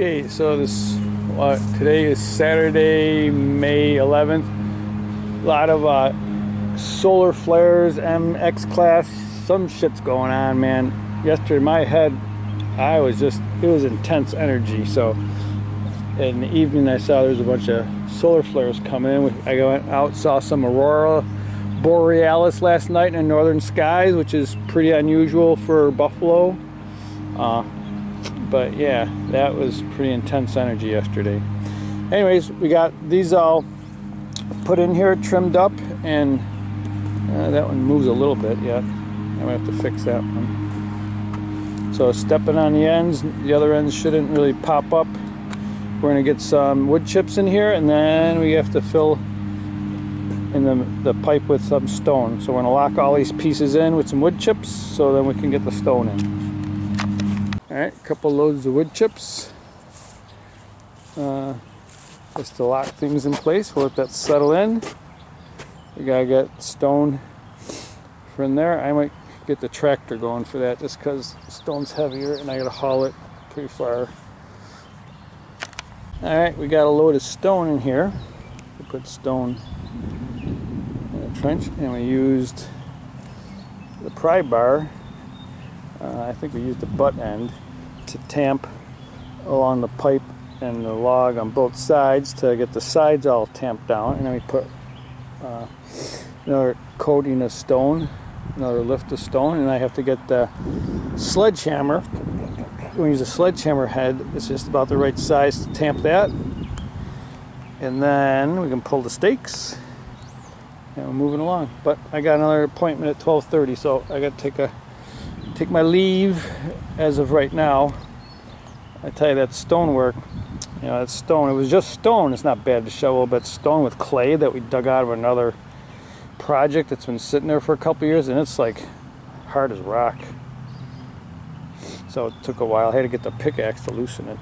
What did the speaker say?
Okay, so this uh, today is Saturday, May 11th. A lot of uh, solar flares, MX class, some shit's going on, man. Yesterday, my head, I was just, it was intense energy. So in the evening, I saw there was a bunch of solar flares coming in. I went out, saw some aurora borealis last night in the northern skies, which is pretty unusual for Buffalo. Uh, but yeah, that was pretty intense energy yesterday. Anyways, we got these all put in here, trimmed up, and uh, that one moves a little bit yet. I'm gonna have to fix that one. So stepping on the ends, the other ends shouldn't really pop up. We're gonna get some wood chips in here, and then we have to fill in the, the pipe with some stone. So we're gonna lock all these pieces in with some wood chips, so then we can get the stone in. Right, a couple loads of wood chips. Uh, just to lock things in place. We'll let that settle in. We gotta get stone from there. I might get the tractor going for that just because stone's heavier and I gotta haul it pretty far. All right, we got a load of stone in here. We put stone in the trench and we used the pry bar uh, I think we used the butt end to tamp along the pipe and the log on both sides to get the sides all tamped down. And then we put uh, another coating of stone another lift of stone. And I have to get the sledgehammer. We use a sledgehammer head it's just about the right size to tamp that. And then we can pull the stakes and we're moving along. But I got another appointment at 12:30 so I got to take a take my leave as of right now. I tell you that stonework, you know, that stone, it was just stone. It's not bad to shovel, but stone with clay that we dug out of another project that's been sitting there for a couple years and it's like hard as rock. So it took a while. I had to get the pickaxe to loosen it.